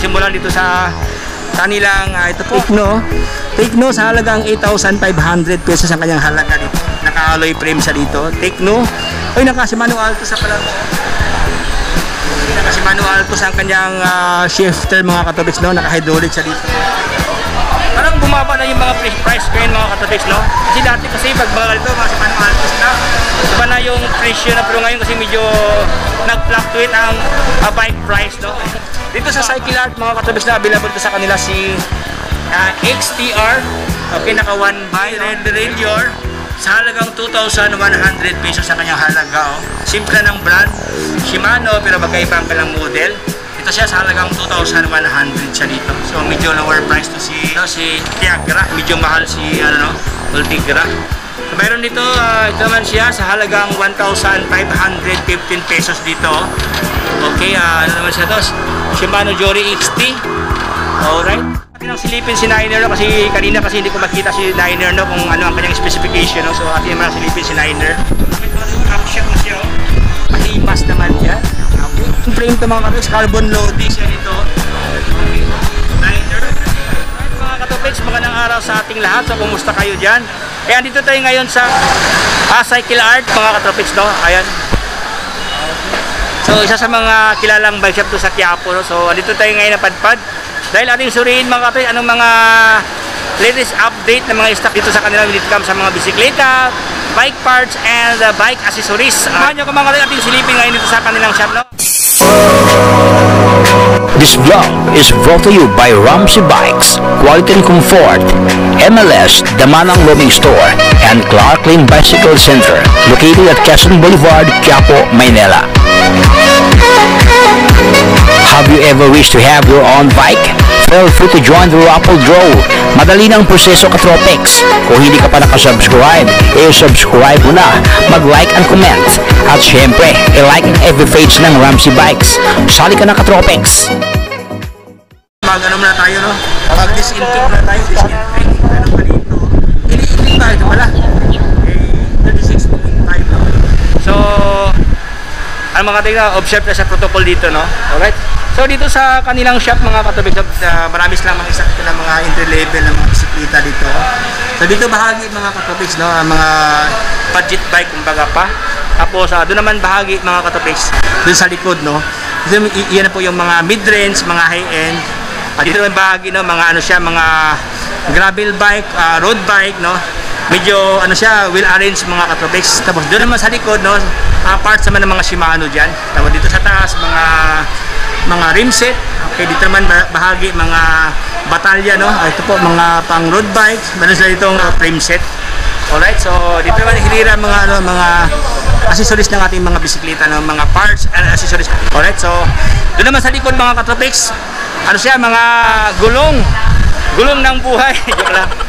simulan dito sa kanilang uh, ito po. Tekno. Tekno sa halagang 8,500 pesos ang kanyang halaga dito. Naka-alloy frame sa dito. Tekno. Ay, naka Shimano Alto sa pala. Naka Shimano Alto sa kanyang uh, shifter mga katobits no. Naka-hydraulic sa dito. Parang bumaba na yung mga price ngayon mga katobits no. Kasi dati kasi pag mga ganito mga Shimano Alto na iba na yung presyo na pero ngayon kasi medyo nag-fluctuate ang uh, bike price no. Dito sa Cycle Art mga katubis na available sa kanila si uh, XTR uh, pinaka 1 by Red Railior sa halagang 2,100 pesos sa kanyang halaga oh. Simple ng brand Shimano pero magkaiba ang kanyang model ito siya sa halagang 2,100 siya dito so medyo lower price to si no, si Tiagra medyo mahal si ano no Ultigra So, mayroon dito, uh, ito naman siya sa halagang 1,515 pesos dito. Okay, uh, ano naman siya to? Shimano Jory XT. Alright. Atin ang silipin si Niner no? kasi kanina kasi hindi ko makita si Niner no kung ano ang kanyang specification no. So atin naman ang silipin si Niner. Upshot na siya oh. Mahimas naman siya. Yung frame to mga katoks, carbon loading siya dito. Niner. Mga katoks, magandang araw sa ating lahat. So kumusta kayo dyan? Kaya dito tayo ngayon sa ah, Cycle Art mga katropics no. Ayan. So isa sa mga kilalang bike shop to sa Quiapo no. So dito tayo ngayon na padpad. Dahil ating suriin mga katropics anong mga latest update ng mga stock dito sa kanila when it comes sa mga bisikleta, bike parts and uh, bike accessories. Samahan nyo ko mga katropics ating silipin ngayon dito sa kanilang shop no. This vlog is brought to you by Ramsey Bikes, Quality and Comfort, MLS, Damanang Roaming Store, and Clarklin Bicycle Center, located at Quezon Boulevard, Quiapo, Maynila. Have you ever wished to have your own bike? Feel free to join the raffle draw. Madali ng proseso ka Tropex. Kung hindi ka pa nakasubscribe, i-subscribe mo na, mag-like and comment. At syempre, i-like ang every page ng Ramsey Bikes. Sali ka na ka Tropex. Mag ano muna tayo no? Mag disinfect muna tayo, disinfect. Ano pa dito? Ini-ini ba ito pala? Eh, 36.5 no? So, ang mga tingnan, observe sa protocol dito no? Alright? So dito sa kanilang shop mga katubig, uh, marami silang mga isa ng mga entry level ng mga bisikleta dito. So dito bahagi mga katubig, no? Ang mga budget bike kumbaga pa. Tapos uh, doon naman bahagi mga katubig, doon sa likod no? Iyan na po yung mga mid-range, mga high-end. Uh, dito naman bahagi no, mga ano siya, mga gravel bike, uh, road bike no? Medyo ano siya will arrange mga katropics tapos doon naman sa likod no? Uh, parts naman ng mga Shimano diyan tapos dito sa taas mga mga rim set. Okay dito naman bahagi mga batalya no? Uh, ito po mga pang road bikes. Meron sila ditong uh, frame set. Alright so dito naman hilira mga ano mga accessories ng ating mga bisikleta no? Mga parts and accessories. Alright so doon naman sa likod mga katropics ano siya mga gulong. Gulong ng buhay. Joke lang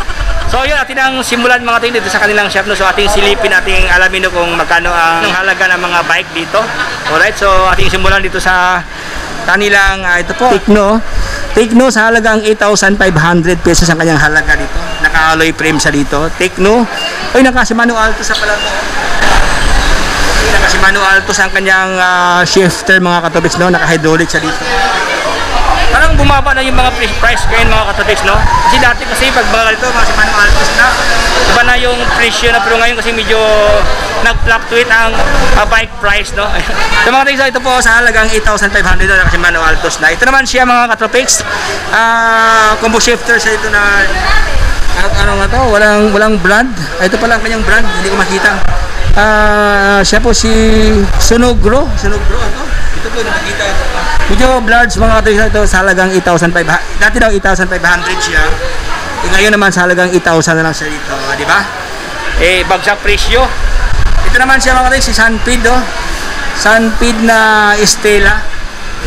So yun, atin ang simulan mga tayo dito sa kanilang shop. No? So ating silipin, ating alamin no, kung magkano ang halaga ng mga bike dito. Alright, so ating simulan dito sa kanilang, uh, ito po, Tekno. Tekno sa halagang 8,500 pesos ang kanyang halaga dito. Naka-alloy frame sa dito. Tekno. Ay, naka-Shimano Alto sa pala to. Okay, naka-Shimano Alto sa kanyang uh, shifter mga katobits, no? Naka-hydraulic sa dito parang bumaba na yung mga price ngayon mga katotics no? Kasi dati kasi pag mga ganito mga Shimano Altos na iba na yung presyo na pero ngayon kasi medyo nag-fluctuate ang uh, bike price no? So mga katotics ito po sa halagang 8,500 na Shimano Altos na. Ito naman siya mga katotics uh, combo shifter sa ito na ano, ano nga to? Walang, walang brand. Ito pala ang kanyang brand hindi ko makita. Uh, siya po si Sunogro. Sunogro ano? Ito po nakikita. ito Medyo blurred mga katoy ito sa halagang 8,500. Dati daw 8,500 siya. E ngayon naman sa halagang 8,000 na lang siya dito, di ba? Eh bagsak presyo. Ito naman siya mga katoy si Sunpid oh. Sunpid na Estela.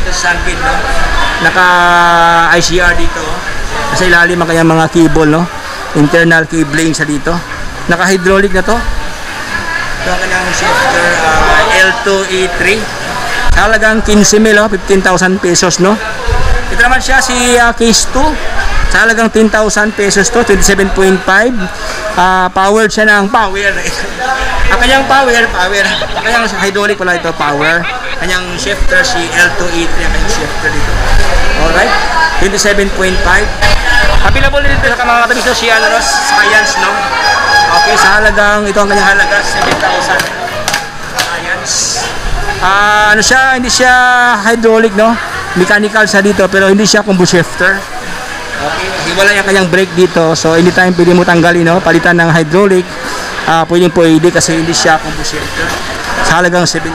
Ito si Sunpid no. Naka ICR dito. Oh. Sa ilalim ang kanyang mga cable no. Internal cabling sa dito. Naka hydraulic na to. Ito ang kanyang shifter uh, L2E3 halagang 15 mil, oh, 15,000 pesos, no? Ito naman siya, si uh, Case 2, sa halagang 10,000 pesos to, 27.5. Uh, powered siya ng power. ang kanyang power, power. Ang kanyang hydraulic pala ito, power. Kanyang shifter, si L2E3, ang kanyang shifter dito. Alright? 27.5. Available dito sa mga katabi sa si ano, no, Science, no? Okay, sa halagang, ito ang kanyang halaga, 7,000. Ah, ano siya, hindi siya hydraulic, no? Mechanical siya dito, pero hindi siya combo shifter. Okay, hiwala yung kanyang brake dito. So, anytime pwede mo tanggalin, no? Palitan ng hydraulic. Ah, pwedeng pwede kasi hindi siya combo shifter. Sa halagang 7,000.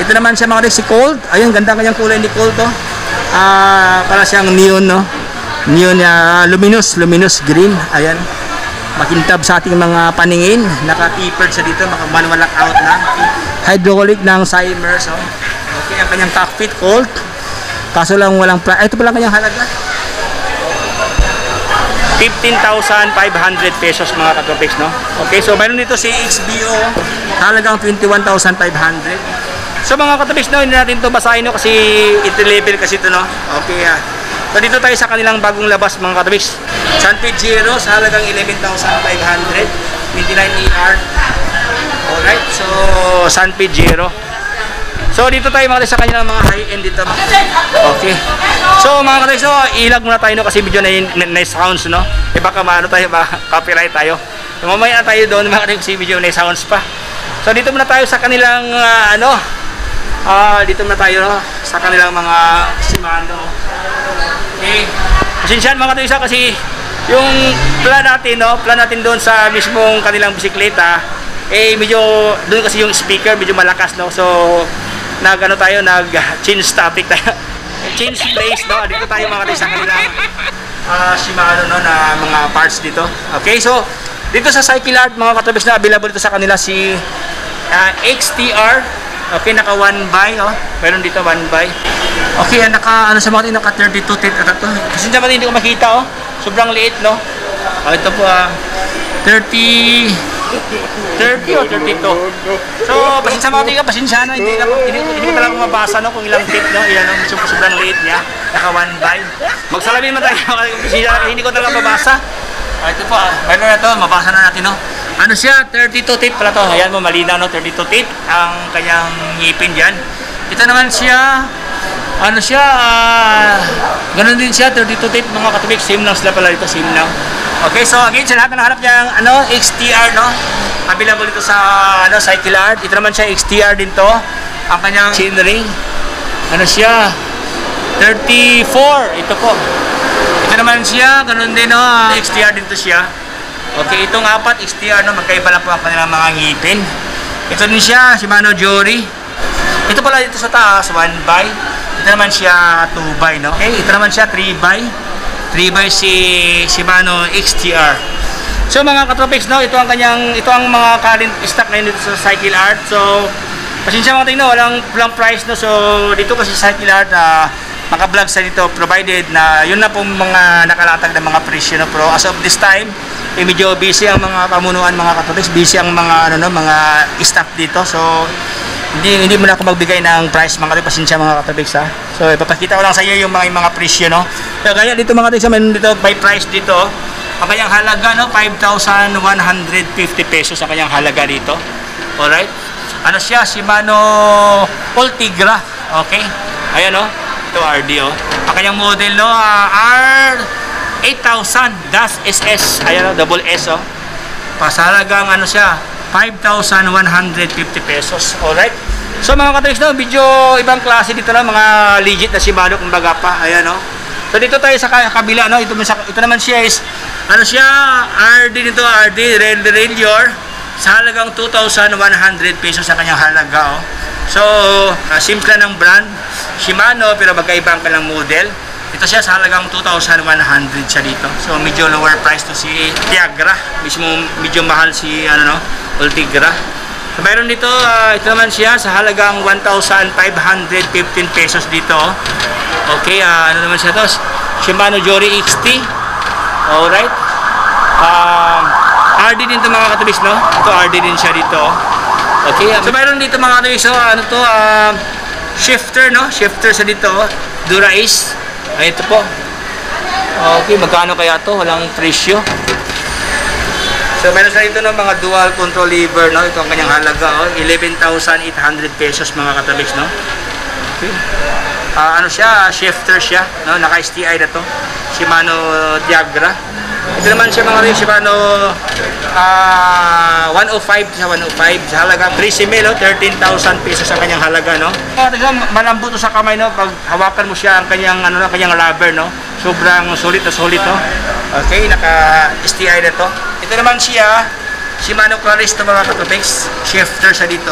Ito naman siya mga si Cold. Ayun, ganda kanyang kulay ni Cold, to. Ah, para siyang neon, no? Neon na luminous, luminous green. Ayan. Makintab sa ating mga paningin. Naka-tapered siya dito, maka manual lockout na. Hydraulic ng Simers, oh. Okay, ang kanyang cockpit Colt. Kaso lang walang price. Ito pala ang kanyang halaga. 15,500 pesos mga katropics, no? Okay, so mayroon dito si XBO, halagang 21,500. So mga katropics, no, hindi natin to basahin, no, kasi iti-level kasi ito, no? Okay, ah. So dito tayo sa kanilang bagong labas, mga katropics. San Pedro halagang 11,500, 29 ER. Alright, so San Pedro. So dito tayo mga sa kanilang mga high-end dito. Okay. So mga katolik, so ilag muna tayo no kasi video na na sounds no. Eh baka maano tayo ba copyright tayo. So, mamaya na tayo doon mga si video na sounds pa. So dito muna tayo sa kanilang ah, ano ah dito muna tayo no, sa kanilang mga Shimano. Okay. Pasensyahan mga katolik kasi yung plan natin no, plan natin doon sa mismong kanilang bisikleta eh medyo doon kasi yung speaker medyo malakas no. So nag ano tayo nag change topic tayo. Change place no? Dito tayo mga katolik sa kanilang uh, Shimano no na mga parts dito. Okay so dito sa Cycle Art mga katubis na available dito sa kanila si uh, XTR okay naka 1 by oh meron dito 1 by. Okay naka ano sa mga naka 32 tit ito to kasi naman hindi ko makita oh. Sobrang liit no? Oh, ito po ah 30 30 o 32. So, pasensya mga tiga, pasensya na. Hindi, na, hindi, hindi ko talaga mabasa no, kung ilang tip, no? Ilan ang sobrang, liit niya. Naka one by. Magsalamin man tayo. Pasensya, hindi ko talaga mabasa. Ah, ito po, ah. Ano na to, mabasa na natin, no? Ano siya? 32 tip pala to. Ayan mo, malinaw, no? 32 tip ang kanyang ngipin dyan. Ito naman siya, ano siya, ah, ganun din siya, 32 tip, mga katubig. Same lang sila pala dito, same lang. Okay, so again, sa lahat ng nahanap niyang ano, XTR, no? Available dito sa ano, Cycle Art. Ito naman siya, XTR din to. Ang kanyang chainring. Ano siya? 34. Ito po. Ito naman siya, ganun din, no? XTR din to siya. Okay, itong apat, XTR, no? Magkaiba lang po ang kanilang mga ngipin. Ito din siya, Shimano Jory. Ito pala dito sa taas, 1 by. Ito naman siya 2 by, no? Okay, ito naman siya 3 by. 3 by si Shimano XTR. So mga katropics, no, ito ang kanyang ito ang mga current stock ngayon dito sa Cycle Art. So pasensya mga tingnan, walang walang price no. So dito kasi sa Cycle Art uh, maka-vlog sa dito provided na yun na pong mga nakalatag ng mga presyo no. Pero as of this time, eh, medyo busy ang mga pamunuan mga katropics, busy ang mga ano no, mga staff dito. So hindi hindi mo na ako magbigay ng price mga katolik pasensya mga katolik ha? So ipapakita ko lang sa iyo yung mga yung mga presyo no? Kaya kaya dito mga katolik meron dito by price dito ang kanyang halaga no? 5,150 pesos ang kanyang halaga dito. Alright? Ano siya? Shimano Ultigra okay? Ayan no ito RD oh. Ang kanyang model no? Uh, R 8,000 Das SS ayan no double S oh. Pasalagang ano siya 5,150 pesos. Alright? So mga katrix no, medyo ibang klase dito na mga legit na Shimano kumbaga pa. Ayan no. So dito tayo sa kabila no, ito, ito naman siya is ano siya, RD nito, RD Rail Railior sa halagang 2,100 pesos sa kanyang halaga oh. So, uh, simple ng brand Shimano pero magkaiba ang model. Ito siya sa halagang 2,100 siya dito. So medyo lower price to si Tiagra. Mismo medyo mahal si ano no, Ultigra. So mayroon dito, uh, ito naman siya sa halagang 1,515 pesos dito. Okay, uh, ano naman siya to? Shimano Jory XT. Alright. Um, RD din to mga katubis, no? Ito RD din siya dito. Okay, so mayroon dito mga katubis, so, ano to, uh, shifter, no? Shifter sa dito, Dura Ace. Ito po. Okay, magkano kaya to? Walang presyo. So, meron sa ito ng mga dual control lever, no? Ito ang kanyang halaga, oh. 11,800 pesos mga katabis, no? Okay. Ah, ano siya, shifter siya, no? Naka-STI na to. Shimano Diagra. Ito naman siya mga rin, Shimano ah 105 sa 105 sa halaga 13 mil, no? 13,000 pesos ang kanyang halaga, no? Ah, ito, malambot sa kamay, no? Pag hawakan mo siya ang kanyang ano, no? kanyang rubber, no? Sobrang sulit na sulit, no? Okay, naka-STI na to. Ito naman siya, Shimano Claris to mga katopics. Shifter sa dito.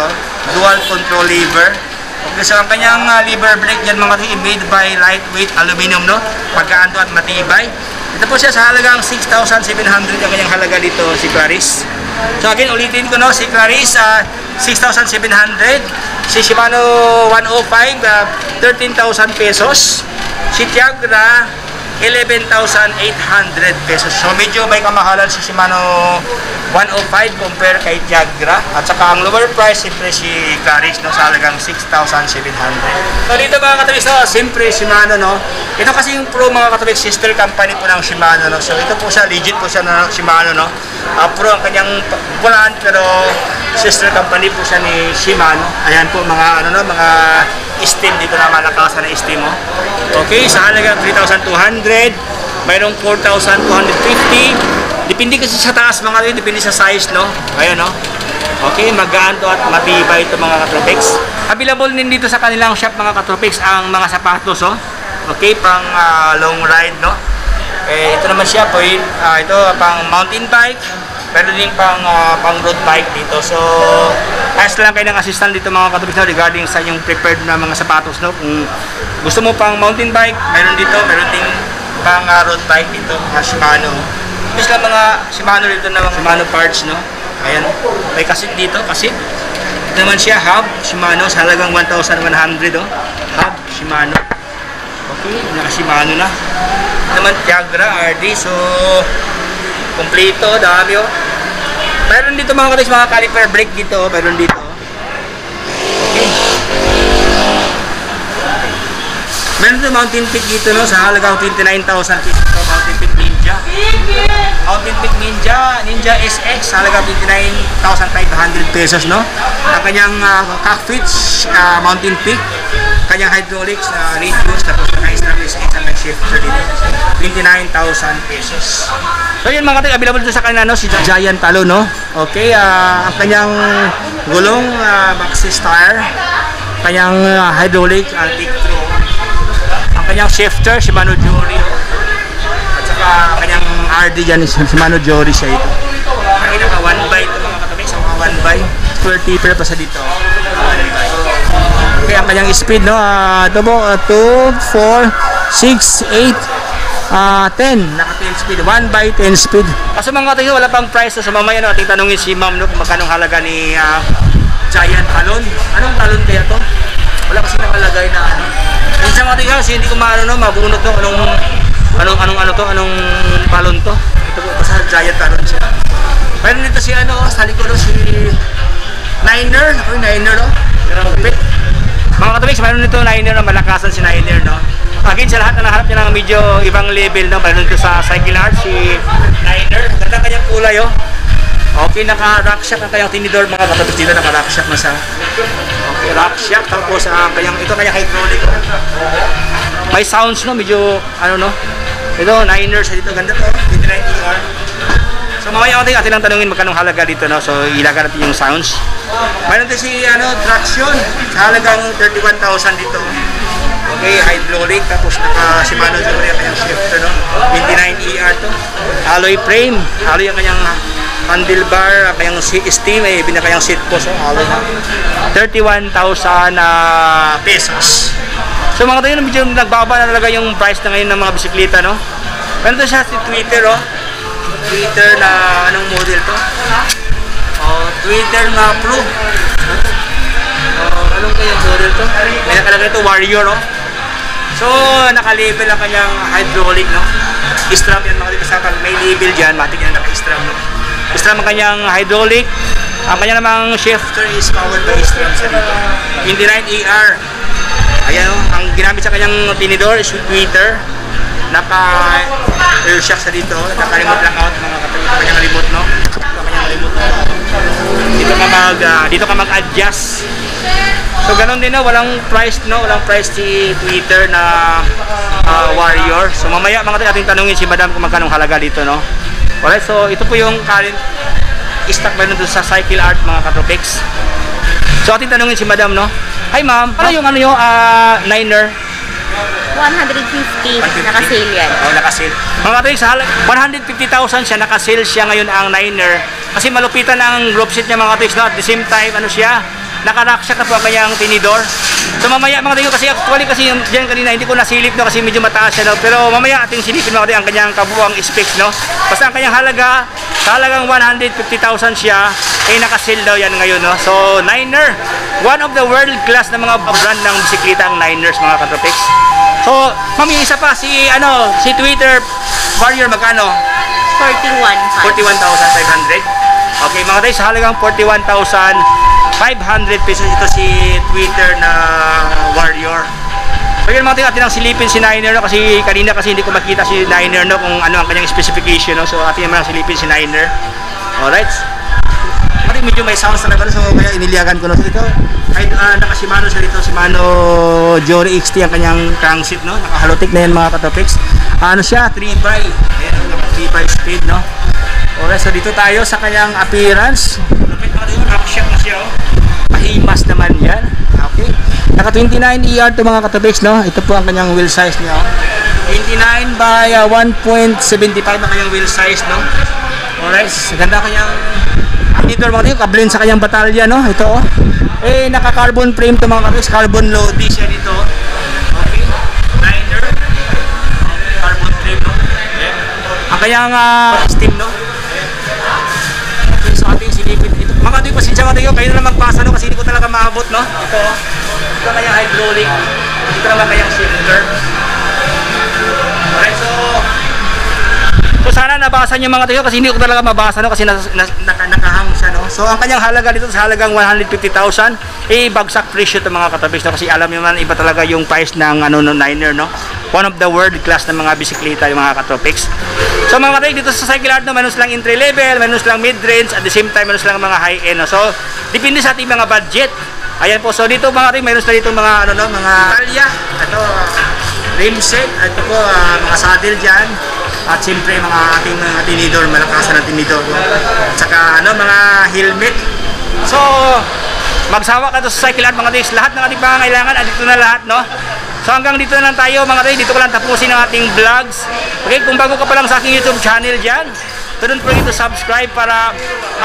Dual control lever. Okay, so ang kanyang uh, lever brake dyan mga katopics made by lightweight aluminum, no? Pagkaan to at matibay. Ito po siya sa halagang 6,700 ang kanyang halaga dito si Claris. So again, ulitin ko no, si Claris uh, 6,700. Si Shimano 105, uh, 13,000 pesos. Si Tiagra, 11,800 pesos. So medyo may kamahalan si Shimano 105 compare kay Tiagra. At saka ang lower price, siyempre si Claris no, sa halagang 6,700. So dito mga katawis, no, siyempre Shimano, no. Ito kasi yung pro mga katawis, sister company po ng Shimano, no. So ito po siya, legit po siya ng Shimano, no. Uh, pro ang kanyang pulaan, pero sister company po siya ni Shimano. Ayan po mga, ano no, mga steam dito na malakasan na steam, mo. Okay, sa halagang 3,200, mayroong 4,250. Depende kasi sa taas mga rin, depende sa size, no? Ayan, no? Okay, magaan to at matibay ito mga katropics. Available din dito sa kanilang shop mga katropics ang mga sapatos, oh. Okay, pang ah, long ride, no? Eh, ito naman siya po, yun, ah, ito pang mountain bike, pero din pang ah, pang road bike dito. So, ask lang kayo ng assistant dito mga katropics no, regarding sa yung prepared na mga sapatos, no? Kung gusto mo pang mountain bike, meron dito, meron din pang ah, road bike dito, mga Shimano. Tapos lang mga Shimano dito na mga Shimano parts, no? Ayan, may kasit dito, kasit. Ito naman siya, hub, Shimano, sa halagang 1,100, oh. Hub, Shimano. Okay, naka Shimano na. Ito naman, Tiagra, RD, so, kompleto, dami, oh. Meron dito mga katis, mga caliper brake dito, oh. meron dito. Okay. Meron dito Mountain Peak dito, no, sa halagang 29,000 pesos. Ito, Mountain Peak Ninja. Mountain Peak Ninja, Ninja SX, halaga 59,500 pesos, no? Ang kanyang uh, cockpits, uh, Mountain Peak, kanyang hydraulics, uh, radius, tapos naka-strap SX ang shifter dito. 29,000 pesos. So yun mga kapatid, available sa kanila, no? Si Giant Talo, no? Okay, ah, ang kanyang gulong, uh, Maxi Star, kanyang uh, hydraulic, antique throw, ang kanyang shifter, Shimano Jory, at saka ang kanyang RD dyan is Shimano Jory siya ito. Ang naka 1 by ito mga katabi, sa mga 1 by, square tipper pa sa dito. Okay, ang kanyang speed, no? Uh, ito po, 2, 4, 6, 8, ah 10, naka 10 speed, 1 by 10 speed. Kaso mga katabi, wala pang price, so mamaya no, ating tanungin si ma'am, no, kung magkano halaga ni ah, Giant Talon. Anong talon kaya to? Wala kasi nakalagay na ano. Minsan mga tiga, kasi hindi ko maano no, mabunot to, anong, anong, anong, ano to, anong talon to. Ito po, basta giant talon siya. Meron dito si ano, sa likod no, si Niner, yung Niner no. Pero kapit. Mga katabik, meron dito Niner na malakasan si Niner no. Again, sa lahat na naharap niya ng medyo ibang level no, meron dito sa Cycle Art si Niner. Ganda kanyang kulay oh. Okay, naka-rock shock ang kanyang tinidor mga katabik dito, naka-rock shock na sa Okay, rock shock. Tapos ang kanyang, ito kanyang hydraulic. May sounds no, medyo ano no. Ito, Niners dito, ganda to. 29ER. So mamaya ating atin lang tanungin magkano halaga dito no. So ilagan natin yung sounds. Mayroon din si ano, traction. Sa halagang 31,000 dito. Okay, hydraulic tapos naka Shimano Jewelry ang kanyang shifter no. 29ER to. Alloy frame, alloy ang kanyang handlebar, ang kanyang steam, eh, binakayang seat post, oh, alloy na. 31,000 na pesos. So mga tayo, medyo nagbaba na talaga yung price na ngayon ng mga bisikleta, no? Ganito siya si Twitter, oh. Twitter na anong model to? Oh, Twitter na Pro. Oh, anong kayang model to? May nakalagay ito, Warrior, oh. So, naka-label ang kanyang hydraulic, no? Stram yan mga sa may label dyan, matik yan naka-stram, no? Stram ang kanyang hydraulic. Ang kanya namang shifter is powered by stram sa dito. 29ER. Ayan, oh, ang ginamit sa kanyang tinidor is tweeter. Naka air shock sa dito, naka remote lang out mga kapatid. Kanyang remote, no? Kanyang remote. no? Dito ka mag ah, dito ka mag-adjust So ganun din no, walang price no, walang price si Twitter na ah, Warrior. So mamaya mga tayo ating tanungin si Madam kung magkano halaga dito no. Alright, so ito po yung current stock meron doon sa Cycle Art mga katropics. So ating tanungin si Madam no. Hi ma'am, ano yung ano yung ah, Niner? 150 naka-sale yan. Oh, naka-sale. Mga katropics, sa halag 150,000 siya, naka-sale siya ngayon ang Niner. Kasi malupitan ang group set niya mga katropics no. At the same time, ano siya, naka-rack siya po ang kanyang tinidor. So mamaya mga katropics, kasi actually kasi yung dyan kanina hindi ko nasilip no kasi medyo mataas siya no. Pero mamaya ating silipin mga katropics ang kanyang kabuang specs no. Basta ang kanyang halaga, sa halagang 150,000 siya, eh naka-sale daw yan ngayon no. So Niner, one of the world class na mga brand ng bisikleta ang Niners mga katropics. So, mami, isa pa si ano, si Twitter Warrior magkano? 41. 41,500. Okay, mga guys, sa halagang 41,500 pesos ito si Twitter na Warrior. So yun mga tayo, atin ang silipin si Niner no? kasi kanina kasi hindi ko makita si Niner no kung ano ang kanyang specification no. So atin naman ang silipin si Niner. Alright. Pati medyo may sounds na naman so kaya iniliagan ko no. So ito ay uh, naka Shimano siya dito, Shimano Jory XT ang kanyang crankset no. Nakahalotik na yan mga katopics. Ano siya? 3 by. Ayan, naka 3 by speed no. Alright, so dito tayo sa kanyang appearance. Lupit mga tayo, rock na siya oh. Pahimas naman yan. Okay. Naka 29 ER to mga katopics no. Ito po ang kanyang wheel size niya. oh. 29 by uh, 1.75 ang kanyang wheel size no. Alright, ganda kanyang Indoor mga tayo, kablin sa kanyang batalya, no? Ito, oh. Eh, naka-carbon frame to mga kapis, carbon loady siya dito. Okay. Liner. Carbon frame, no? Yeah. Ang kanyang ah, steam, no? Mga tayo, kayo na lang magpasa, no? Kasi hindi ko talaga maabot, no? Ito. Ito kanyang hydraulic. Ito naman kanyang cylinder. Alright, so So sana nabasa niyo mga tayo kasi hindi ko talaga mabasa no kasi nas, nas, naka, nakahang siya no. So ang kanyang halaga dito sa halagang 150,000 eh bagsak presyo to mga katabis no kasi alam niyo man iba talaga yung price ng ano no Niner no. One of the world class na mga bisikleta yung mga katropics. So mga tayo dito sa Cycle Art no meron silang entry level, meron silang mid range at the same time meron silang mga high end no. So depende sa ating mga budget. Ayan po. So dito mga tayo meron sila dito mga ano no mga talya. Ito rim set, ito po ah, mga saddle diyan. At siyempre mga ating mga tinidor, malakasan ng tinidor. No? At saka ano, mga helmet. So, magsawa ka to sa cycle at mga days. Lahat ng ating pangangailangan, andito na lahat, no? So hanggang dito na lang tayo mga tayo. Dito ko lang tapusin ang ating vlogs. Okay, kung bago ka pa lang sa aking YouTube channel dyan, don't forget to subscribe para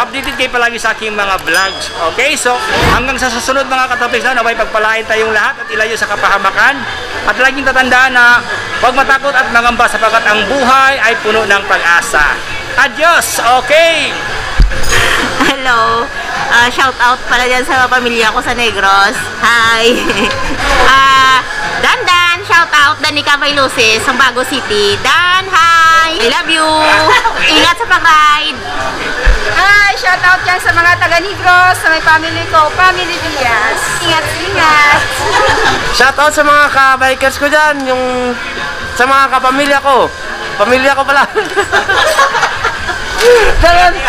updated kayo palagi sa aking mga vlogs. Okay, so hanggang sa susunod mga katopics na naway pagpalain tayong lahat at ilayo sa kapahamakan. At laging tatandaan na huwag matakot at mangamba sapagkat ang buhay ay puno ng pag-asa. Adios! Okay! Hello. Ah, shout out pala dyan sa pamilya ko sa Negros. Hi. Ah, Dan Dan, shout out Danica Bailusis, sa Bago City. Dan, hi. I love you. Ingat sa pag-ride. Hi! Shout out dyan sa mga taga Negros, sa may family ko, Family Diaz. Ingat, ingat! Shoutout sa mga ka-bikers ko dyan, yung sa mga kapamilya ko. Pamilya ko pala.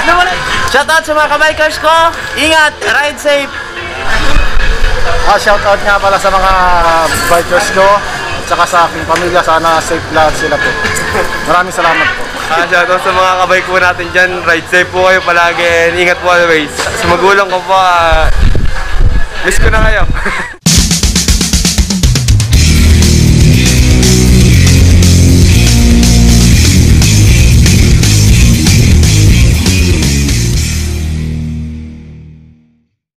Nawala. Shoutout sa mga ka-bikers ko. Ingat, ride safe. Ah, shoutout nga pala sa mga bikers ko at saka sa aking pamilya. Sana safe lahat sila po. Maraming salamat po. Ah, shoutout sa mga kabike po natin dyan. Ride safe po kayo palagi. and Ingat po always. Sa magulang ko po, ah, miss ko na kayo.